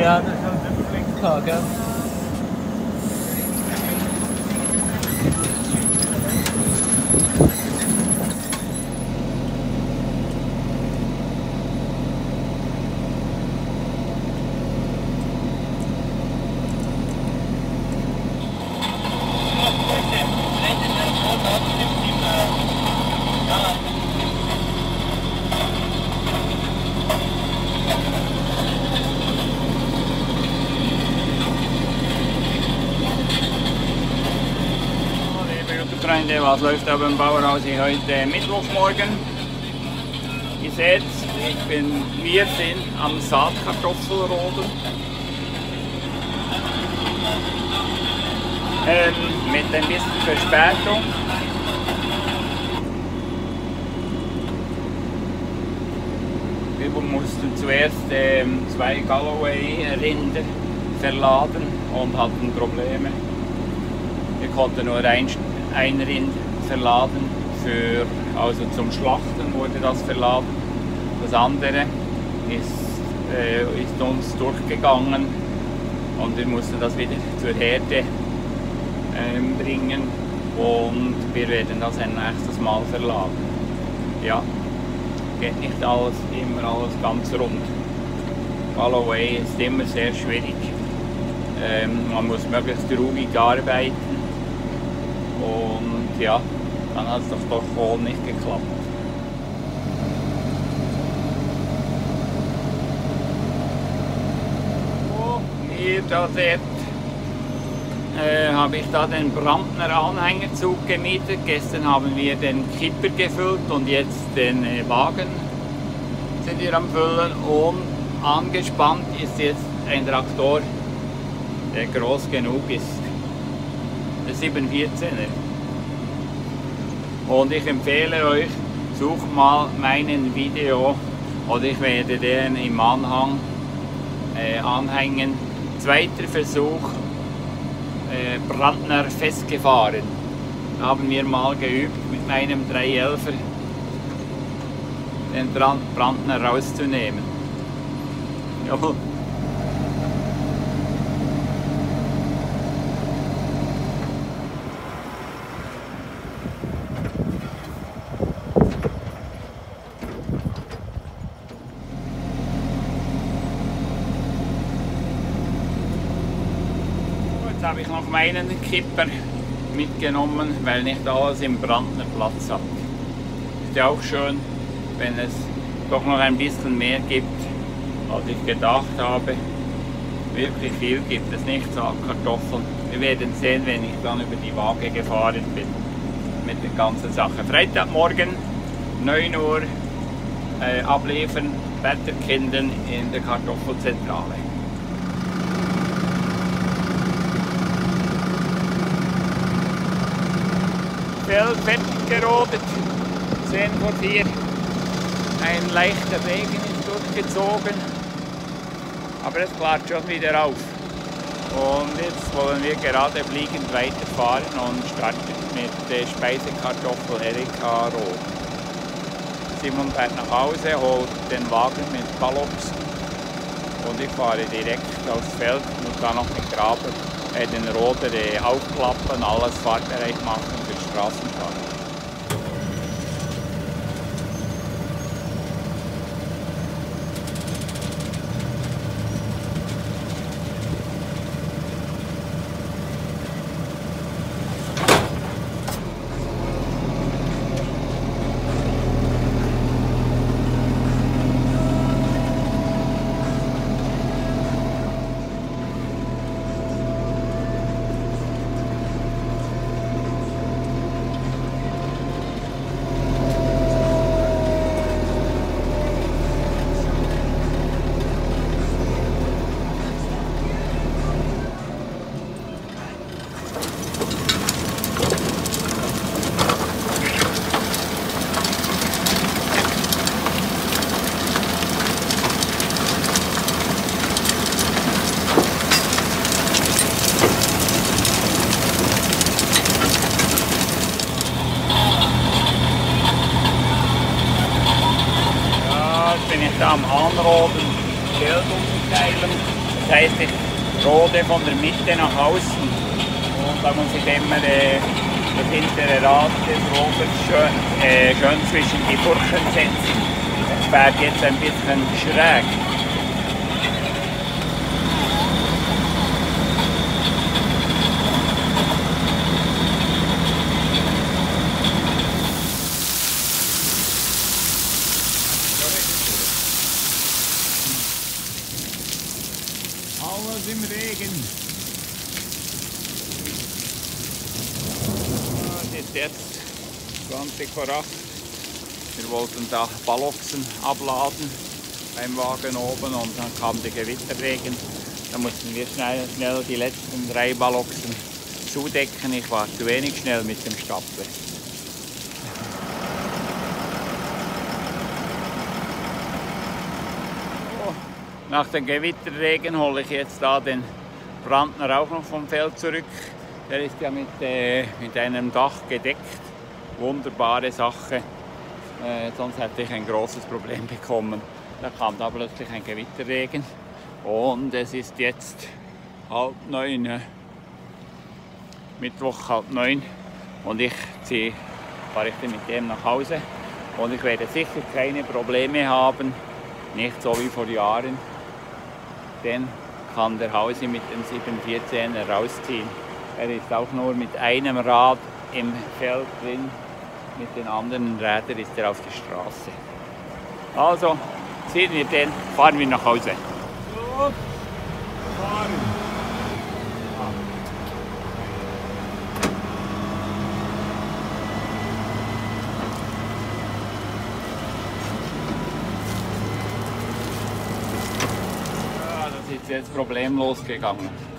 Ja, das ist halt ein Flicktag, was läuft da beim Bauerhaus hier heute Mittwochmorgen? Ihr seht, ich bin, wir sind am Saatkartoffelroden. Ähm, mit ein bisschen Verspätung. Wir mussten zuerst ähm, zwei Galloway-Rinder verladen und hatten Probleme. Wir konnten nur ein, ein Rind verladen, für, also zum Schlachten wurde das verladen. Das andere ist, äh, ist uns durchgegangen und wir mussten das wieder zur Herde ähm, bringen und wir werden das ein nächstes Mal verladen. Ja, geht nicht alles, immer alles ganz rund. Galloway ist immer sehr schwierig. Ähm, man muss möglichst ruhig arbeiten und ja, dann hat es doch doch wohl nicht geklappt. So, hier da seht, äh, habe ich da den Brandner Anhängerzug gemietet. Gestern haben wir den Kipper gefüllt und jetzt den äh, Wagen sind wir am Füllen und angespannt ist jetzt ein Traktor, der groß genug ist. Der 714er. Und ich empfehle euch, sucht mal meinen Video oder ich werde den im Anhang äh, anhängen. Zweiter Versuch, äh, Brandner festgefahren. Da haben wir mal geübt mit meinem 311er den Brand- Brandner rauszunehmen. Jawohl. Jetzt habe ich noch meinen Kipper mitgenommen, weil nicht alles im Brandner Platz hat. Ist ja auch schön, wenn es doch noch ein bisschen mehr gibt, als ich gedacht habe. Wirklich viel gibt es nicht, Saatkartoffeln. Wir werden sehen, wenn ich dann über die Waage gefahren bin mit der ganzen Sache. Freitagmorgen, 9 Uhr, äh, abliefern, Wetterkinden in der Kartoffelzentrale. Feld fertig gerodet, 10 vor 4. Ein leichter Regen ist durchgezogen, aber es klart schon wieder auf. Und jetzt wollen wir gerade fliegend weiterfahren und starten mit der Speisekartoffel Erika Rot. Simon fährt nach Hause, holt den Wagen mit Ballops und ich fahre direkt aufs Feld, muss da noch den Graben, äh, den Roder äh, aufklappen, alles fahrbereit machen für Straßenfahrt. Bin ich da am Anroden. Feld umteilen. Das heißt, ich rode von der Mitte nach außen da muss ich immer äh, das hintere Rad des Roders schön, äh, schön zwischen die Furchen setzen. Das fährt jetzt ein bisschen schräg. Alles im Regen. Ah, Es ist jetzt 20 vor 8. Wir wollten da Balloxen abladen beim Wagen oben und dann kam der Gewitterregen. Da mussten wir schnell, schnell die letzten drei Balloxen zudecken. Ich war zu wenig schnell mit dem Stapler. Oh, Nach dem Gewitterregen hole ich jetzt da den Brandner auch noch vom Feld zurück. Der ist ja mit, äh, mit einem Dach gedeckt. Wunderbare Sache. Äh, sonst hätte ich ein großes Problem bekommen. Da kam da plötzlich ein Gewitterregen. Und es ist jetzt halb neun. äh, Mittwoch halb neun. Und ich ziehe, fahre ich dann mit dem nach Hause. Und ich werde sicher keine Probleme haben. Nicht so wie vor Jahren. Dann kann der Hause mit dem 714er rausziehen. Er ist auch nur mit einem Rad im Feld drin. Mit den anderen Rädern ist er auf der Straße. Also ziehen wir den, fahren wir nach Hause. Gut. Fahren. Ja, das ist jetzt problemlos gegangen.